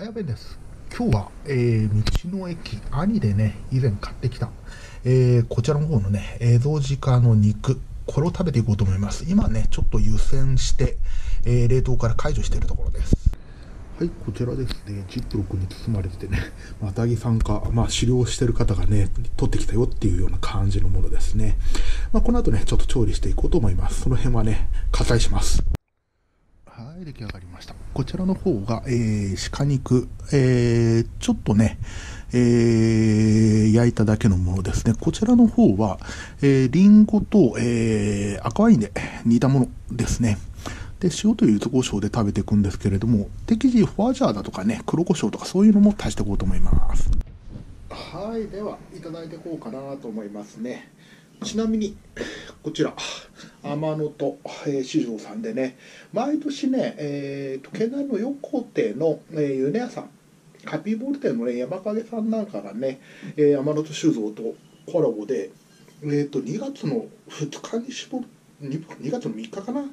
早弁です今日は、えー、道の駅兄でね以前買ってきた、えー、こちらの方のね映像鹿の肉これを食べていこうと思います今ねちょっと湯煎して、えー、冷凍から解除しているところですはい、こちらですね、ジップロックに包まれててね、マタギさんか、まあ、狩猟してる方がね、取ってきたよっていうような感じのものですね。まあ、この後ね、ちょっと調理していこうと思います。その辺はね、割愛します。い、出来上がりました。こちらの方が、えー、鹿肉、えー、ちょっとね、えー、焼いただけのものですね。こちらの方は、えー、リンゴと、えー、赤ワインで煮たものですね。で、塩と柚子胡椒で食べていくんですけれども、適時フォアジャーだとかね、黒胡椒とかそういうのも足していこうと思います。はい、では、いただいていこうかなと思いますね。ちなみに、こちら、天野と、えー、四条さんでね、毎年ね、えーと、県内の横手の、えー、ゆね屋さん、ハッピーボール店のね、山影さんなんかがね、えー、天野と酒造とコラボで、えーと、2月の2日に絞る、2, 2月の3日かな、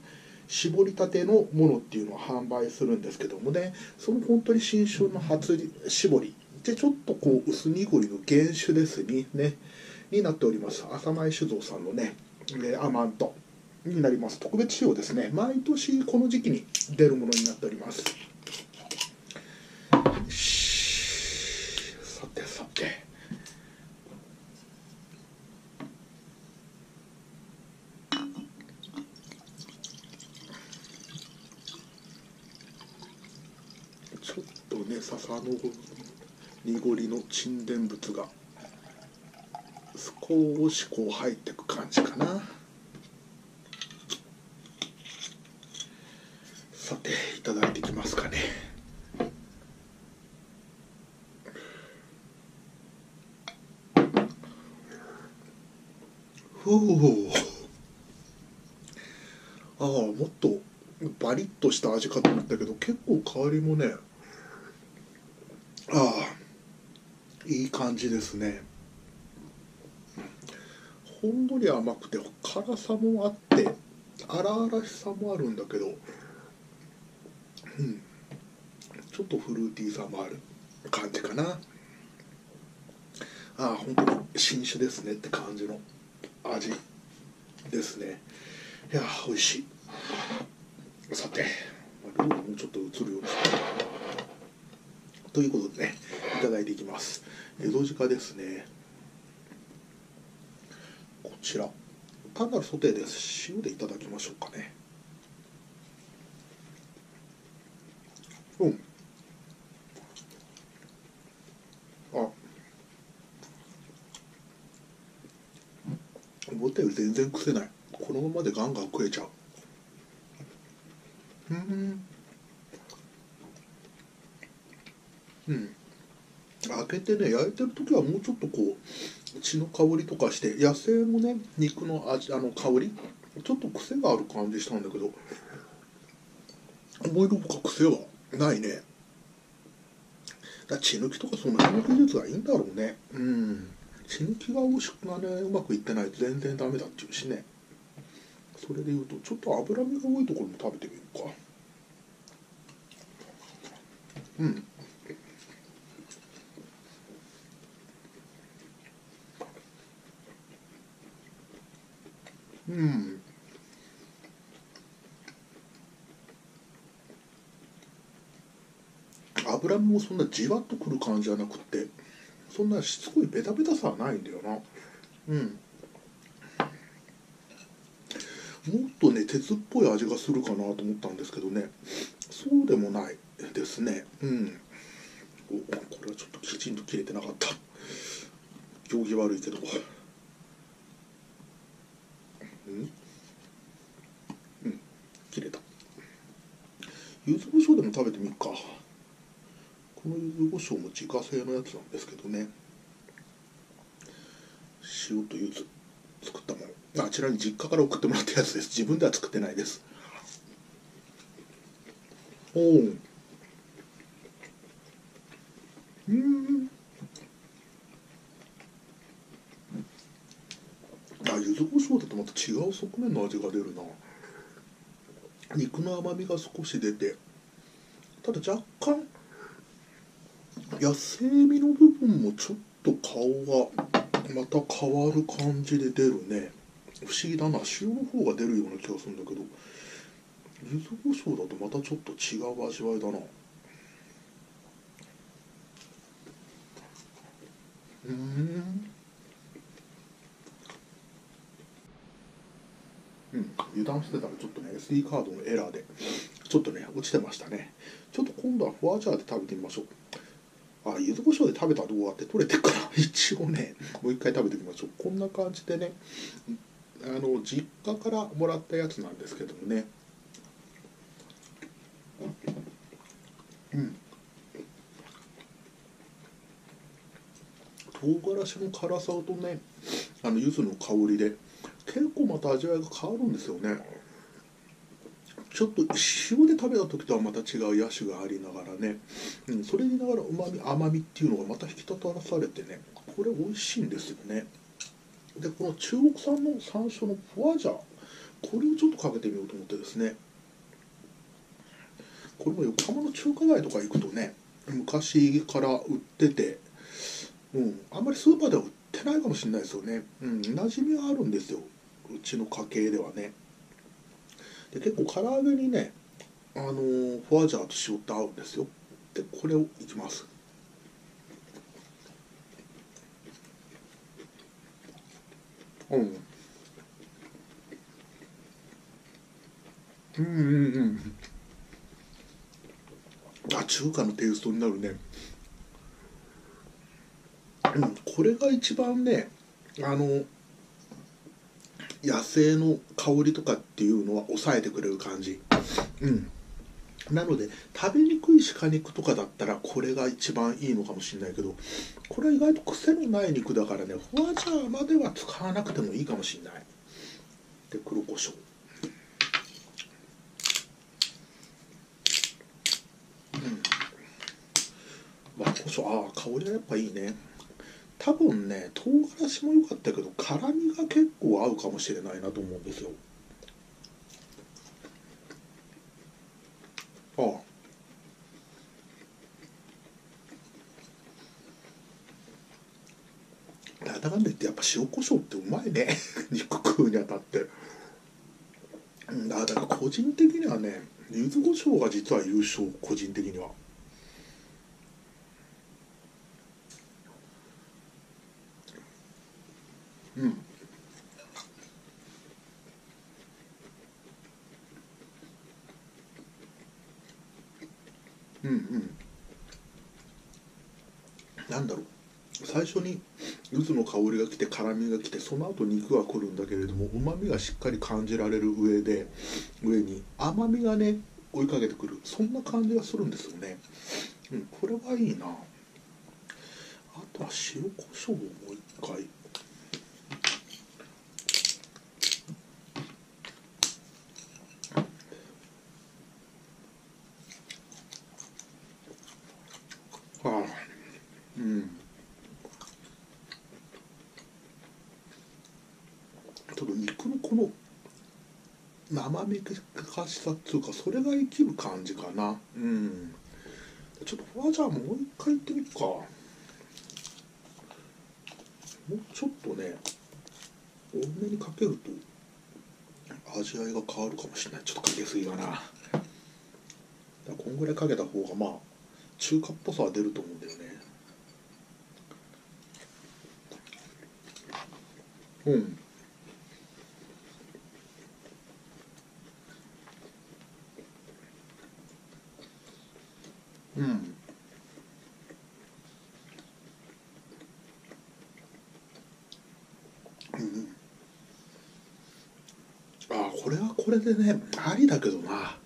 絞りたてのものっていうのを販売するんですけどもね、その本当に新春の初絞り。で、ちょっとこう、薄濁りの原酒ですね、になっております浅前酒造さんのね、えアマント。になります。特別仕様ですね。毎年この時期に出るものになっております。さてさて。ちょっとね笹の濁りの沈殿物が。少しこう入ってく感じかな。さていただいていきますかね。ふう。ああもっとバリッとした味かと思ったけど結構香りもねああいい感じですね。ほんのり甘くて辛さもあって荒々しさもあるんだけど、うん、ちょっとフルーティーさもある感じかな。ああ本当に新種ですねって感じの味ですね。いや美味しい。さて料理もちょっと映るようにということでねいただいていきます。江戸鹿ですね。ちら。単なるソテーです塩でいただきましょうかね。うん。あ。思ったより全然癖ない。このままでガンガン食えちゃう。うん。うん。開けてね焼いてる時はもうちょっとこう血の香りとかして野生のね肉の味あの香りちょっと癖がある感じしたんだけど思いのほか癖はないね。だ血抜きとかその辺の技術がいいんだろうね。うん。血抜きが美味しくがねうまくいってないと全然ダメだっていうしね。それでいうとちょっと脂身が多いところも食べてみるか。うん。うん。脂もそんなじわっとくる感じじゃなくてそんなしつこいベタベタさはないんだよな。うん。もっとね鉄っぽい味がするかなと思ったんですけどね。そうでもないですね。うん。おこれはちょっときちんと切れてなかった。行儀悪いけど。うん。うん。切れた。柚子胡椒でも食べてみるか。この柚子胡椒も自家製のやつなんですけどね。塩と柚子作ったものあちらに実家から送ってもらったやつです。自分では作ってないです。おお柚子胡椒だとまた。違う側面の味が出るな。肉の甘みが少し出てただ若干野生味の部分もちょっと顔がまた変わる感じで出るね。不思議だな。塩の方が出るような気がするんだけど。柚子胡椒だとまたちょっと違う味わいだな。うんうん油断してたらちょっとね SD カードのエラーでちょっとね落ちてましたね。ちょっと今度はフォアジャーで食べてみましょう。あ柚子胡椒で食べた動画って撮れてから 一応ねもう一回食べてみましょう。こんな感じでねあの実家からもらったやつなんですけどもね。うん。唐辛子の辛さとねあの柚子の香りで結構また味わいが変わるんですよね。ちょっと塩で食べた時とはまた違う野種がありながらね、うん、それにながらうまみ甘みっていうのがまた引き立たらされてねこれ美味しいんですよね。でこの中国産の山椒のフォアジャーこれをちょっとかけてみようと思ってですね。これも横浜の中華街とか行くとね昔から売ってて、うん、あんまりスーパーでは売ってないかもしれないですよね、うん、馴染みはあるんですよ。うちの家系ではね。で結構唐揚げにねあのー、フォアジャーと塩って合うんですよ。でこれをいきます。うん。うんうんうん。あ中華のテイストになるね。うんこれが一番ねあの野生の香りとかっていうのは抑えてくれる感じ。うん。なので食べにくい鹿肉とかだったらこれが一番いいのかもしれないけどこれは意外と癖のない肉だからねフォアジャーまでは使わなくてもいいかもしれない。で黒胡椒。うん。まあ胡椒ああ香りがやっぱいいね。多分ね唐辛子も良かったけど辛みが結構合うかもしれないなと思うんですよ。ああ。なんだかんだ言ってやっぱ塩コショウってうまいね。肉食うにあたって。だから個人的にはね柚子胡椒が実は優勝個人的には。うんうん。なんだろう。最初に柚子の香りが来て辛みが来てその後肉が来るんだけれどもうまみがしっかり感じられる上で上に甘みがね追いかけてくる。そんな感じがするんですよね、うん、これはいいな。あとは塩コショウをもう一回。生めかしさっていうかそれが生きる感じかな。うん。ちょっとフォアジャーもう一回いってみるか。もうちょっとね多めにかけると味わいが変わるかもしれない。ちょっとかけすぎかなこんぐらいかけた方がまあ中華っぽさは出ると思うんだよね。うん。うん。うん。あこれはこれでねありだけどな。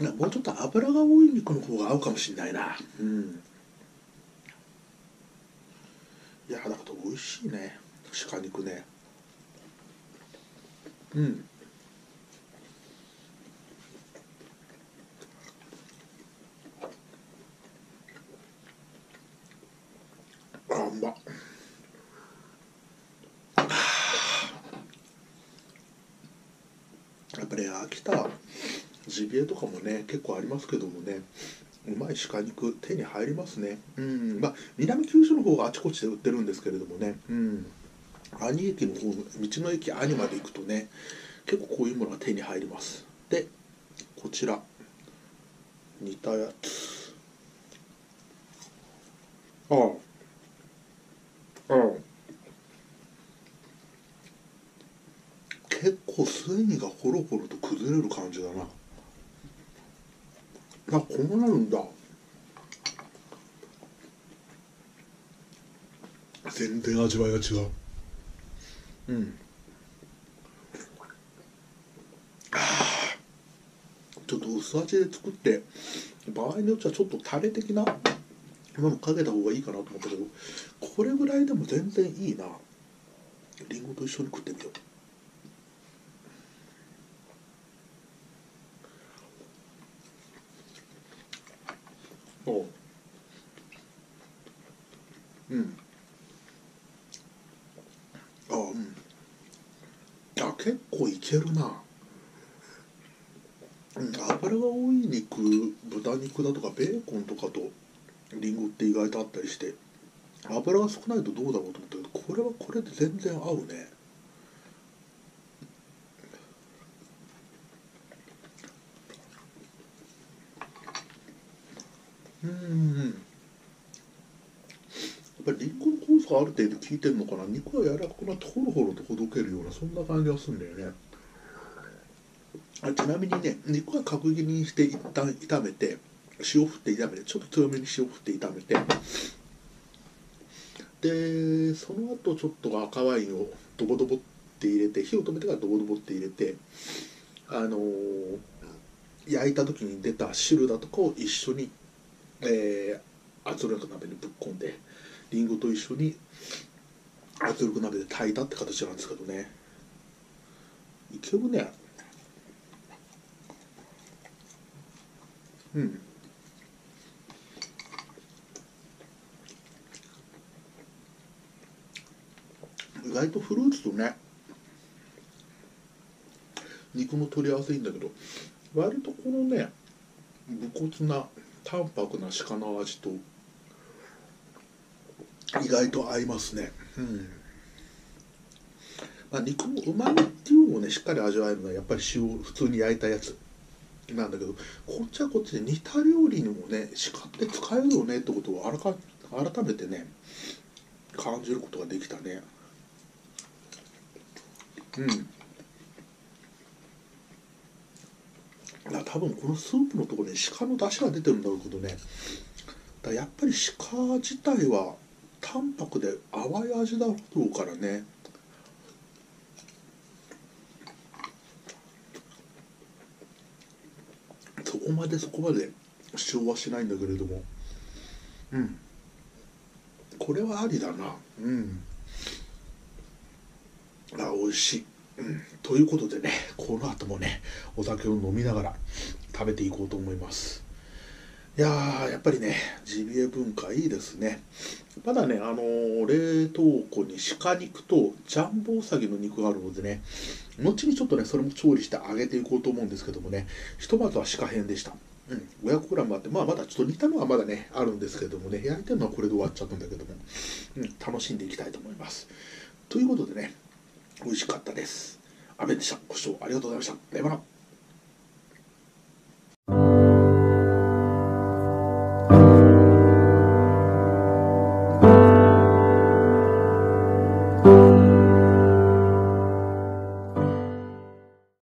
もうちょっと油が多い肉の方が合うかもしれないな。うん。いやだけど美味しいね。鹿肉ね。うん。やっぱり秋田ジビエとかもね結構ありますけどもねうまい鹿肉手に入りますね。うん。まあ南九州の方があちこちで売ってるんですけれどもねうん。兄駅の方道の駅兄まで行くとね結構こういうものが手に入ります。でこちら。似たやつ。ああああ結構繊維がホロホロと崩れる感じだな。あこうなるんだ。全然味わいが違う。うん。ちょっと薄味で作って場合によってはちょっとタレ的なものかけた方がいいかなと思ったけどこれぐらいでも全然いいな。りんごと一緒に食ってみよう。おうん。あうん。あ結構いけるな。うん油が多い肉豚肉だとかベーコンとかとリンゴって意外とあったりして油が少ないとどうだろうと思ったけどこれはこれで全然合うね。うんやっぱりリンゴの酵素がある程度効いてるのかな？肉は柔らかくなってホロホロとほどけるようなそんな感じがするんだよね。あちなみにね肉は角切りにして一旦炒めて塩振って炒めてちょっと強めに塩振って炒めて。でその後ちょっと赤ワインをドボドボって入れて火を止めてからドボドボって入れてあのー焼いた時に出た汁だとかを一緒に、えー圧力鍋にぶっ込んでりんごと一緒に圧力鍋で炊いたって形なんですけどね。いけるね。うん。外とフルーツとね肉の取り合わせいいんだけど割とこのね武骨な淡白な鹿の味と意外と合いますね。うん。まあ肉のうまみっていうのをねしっかり味わえるのはやっぱり塩普通に焼いたやつ。なんだけどこっちはこっちで似た料理にもね鹿って使えるよねってことを改改めてね感じることができたね。うん。多分このスープのところに鹿の出汁が出てるんだろうけどね。だやっぱり鹿自体は淡白で淡い味だろうからね。そこまでそこまで主張はしないんだけれども。うん。これはありだな。うん。あ美味しい、うん、ということでねこの後もねお酒を飲みながら食べていこうと思います。いやーやっぱりねジビエ文化いいですね。まだねあのー冷凍庫に鹿肉とジャンボウサギの肉があるのでね後にちょっとねそれも調理して揚げていこうと思うんですけどもねひとまずは鹿編でした。うん。500g あってまあまだちょっと似たのはまだねあるんですけどもね焼いてるのはこれで終わっちゃったんだけども、うん、楽しんでいきたいと思います。ということでね美味しかったです。雨でした。ご視聴ありがとうございました。さよなら。